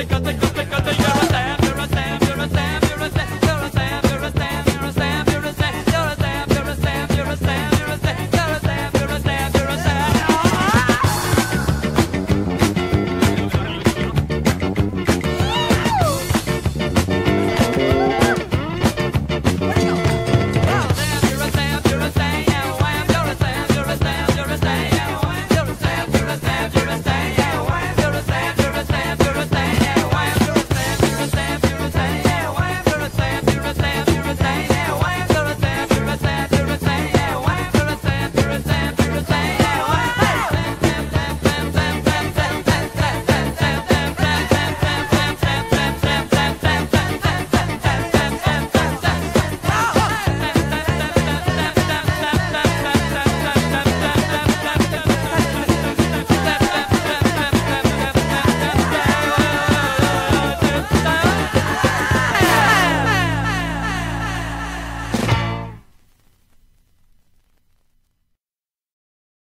Take a, take a.